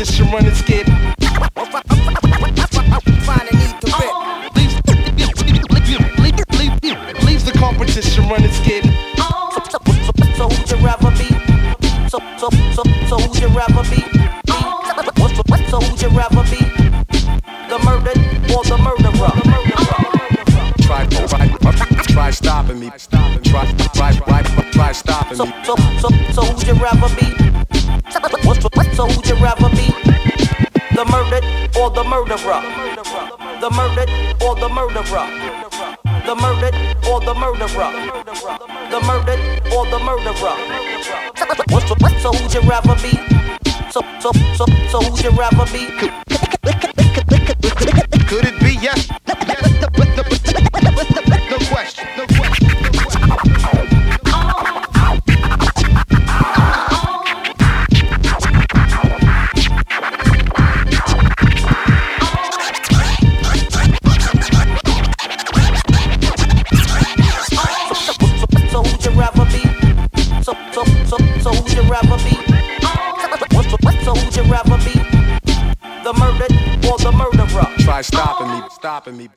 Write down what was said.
running scared. Leaves the competition running scared. So who'd you rather be? So so so so who'd you rather be? So who'd you rather be? The murdered or the murderer? Try, try, try stopping me. Try, try, try, try stopping So me. so so so who'd you rather be? Or the murderer? The murdered or the murderer? The murdered or the murderer? The murdered or the murderer? So who'd you rather be? So so so so who'd you rather be? So so who'd you rather be? So who'd you rather be? The murdered or the murderer? Try stopping me. Stopping me.